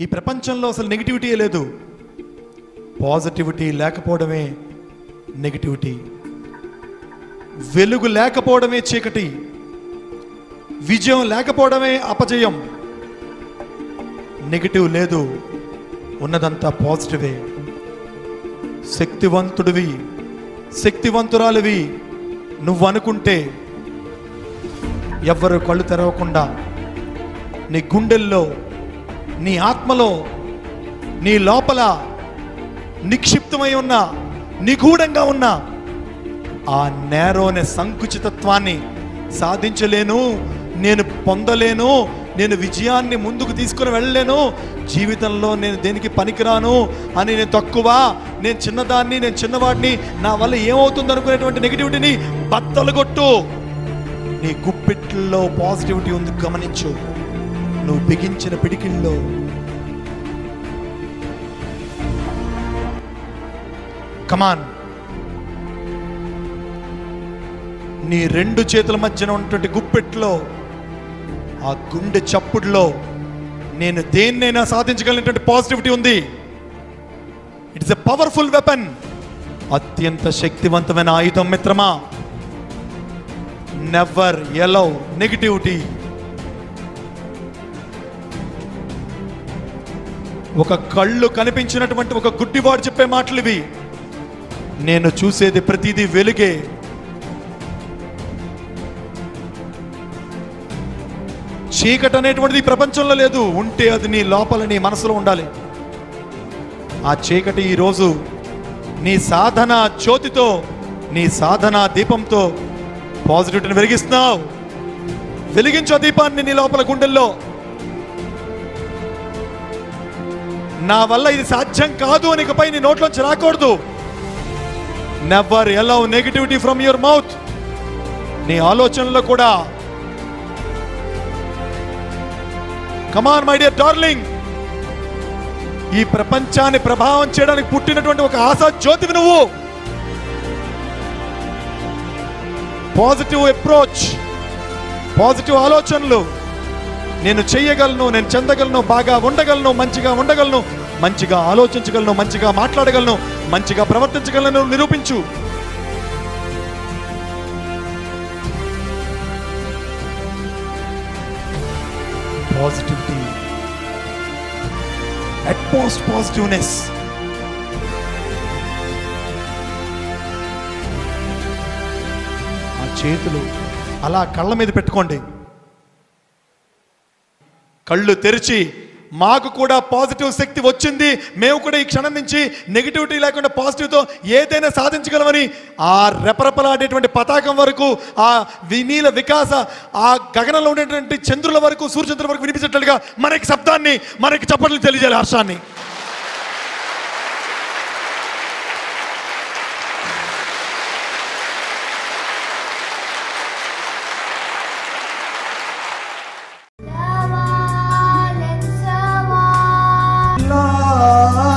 ఈ ప్రపంచంలో అసలు నెగిటివిటీ లేదు. పాజిటివిటీ లేకపోవడమే నెగిటివిటీ వెలుగు లేకపోవడమే చీకటి. విజయం లేకపోవడమే అపజయం. నెగిటివ్ లేదు. ఉన్నదంతా పాజిటివే శక్తివంతుడివి. శక్తివంతురాలివి. నువ్వు అనుకుంటే ఎవ్వరు కళ్ళు తెరవకుండా నీ గుండెల్లో నీ ఆత్మలో నీ లోపల నిక్షిప్తమై ఉన్న నిగూఢంగా ఉన్న ఆ నేరోనే సంకుచితత్వాన్ని సాధించలేను నేను పొందలేను నేను విజయాన్ని ముందుకు తీసుకుని వెళ్ళలేను జీవితంలో నేను దేనికి పనికిరాను అని నేను తక్కువ నేను చిన్నదాన్ని నేను చిన్నవాడిని నా వల్ల ఏమవుతుంది అనుకునేటువంటి నెగిటివిటీని బత్తలు కొట్టు. నీ గుప్పిట్లో పాజిటివిటీ ఉంది గమనించు. నువ్వు బిగించిన పిడికిల్లో కమాన్ నీ రెండు చేతుల మధ్యన ఉన్నటువంటి గుప్పెట్లో ఆ గుండె చప్పుడులో నేను దేన్నైనా సాధించగలిగినటువంటి పాజిటివిటీ ఉంది. ఇట్స్ ఎ పవర్ఫుల్ వెపన్ అత్యంత శక్తివంతమైన ఆయుధం మిత్రమా? నెవర్ ఎలవ్ నెగిటివిటీ ఒక కళ్ళు కనిపించినటువంటి ఒక గుడ్డివాడు చెప్పే మాటలు ఇవి. నేను చూసేది ప్రతిదీ వెలుగే. చీకటి అనేటువంటిది ప్రపంచంలో లేదు. ఉంటే అది నీ లోపల నీ మనసులో ఉండాలి. ఆ చీకటి ఈరోజు నీ సాధన జ్యోతితో నీ సాధన దీపంతో పాజిటివిటీని వెలిగిస్తున్నావు. వెలిగించు ఆ దీపాన్ని నీ లోపల గుండెల్లో. నా వల్ల ఇది సాధ్యం కాదు అని ఇకపై నీ నోట్లోంచి రాకూడదు. Never allow negativity from your mouth నీ ఆలోచనలో కూడా. కమాన్ మై డియర్ డార్లింగ్ ఈ ప్రపంచాన్ని ప్రభావం చేయడానికి పుట్టినటువంటి ఒక ఆశా జ్యోతివి నువ్వు. పాజిటివ్ అప్రోచ్ పాజిటివ్ ఆలోచనలు. నేను చేయగలను నేను చెందగలను బాగా ఉండగలను మంచిగా ఉండగలను మంచిగా ఆలోచించగలను మంచిగా మాట్లాడగలను మంచిగా ప్రవర్తించగలను నిరూపించు. పాజిటివిటీ అట్మోస్ట్ పాజిటివ్నెస్ ఆ చేతులు అలా కళ్ళ మీద పెట్టుకోండి. కళ్ళు తెరిచి మాకు కూడా పాజిటివ్ శక్తి వచ్చింది. మేము కూడా ఈ క్షణం నుంచి నెగిటివిటీ లేకుండా పాజిటివ్తో ఏదైనా సాధించగలమని ఆ రెపరెపలాడేటువంటి పతాకం వరకు ఆ వినీల వికాస ఆ గగనంలో ఉండేటువంటి చంద్రుల వరకు సూర్యచంద్రుల వరకు వినిపించేటట్లుగా మనకి శబ్దాన్ని మనకి చప్పట్లు తెలియజేయాలి హర్షాన్ని. love.